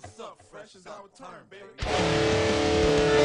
What's up, fresh is our turn, baby.